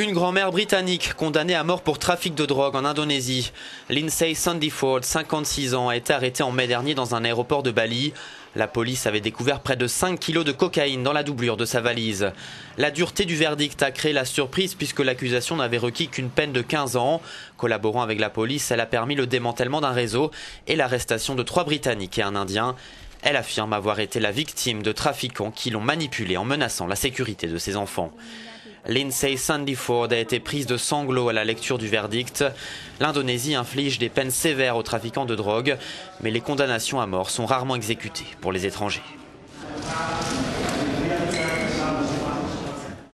Une grand-mère britannique condamnée à mort pour trafic de drogue en Indonésie. Lindsay Sandyford, 56 ans, a été arrêtée en mai dernier dans un aéroport de Bali. La police avait découvert près de 5 kilos de cocaïne dans la doublure de sa valise. La dureté du verdict a créé la surprise puisque l'accusation n'avait requis qu'une peine de 15 ans. Collaborant avec la police, elle a permis le démantèlement d'un réseau et l'arrestation de trois Britanniques et un Indien. Elle affirme avoir été la victime de trafiquants qui l'ont manipulée en menaçant la sécurité de ses enfants. Lindsay Sandyford a été prise de sanglots à la lecture du verdict. L'Indonésie inflige des peines sévères aux trafiquants de drogue, mais les condamnations à mort sont rarement exécutées pour les étrangers.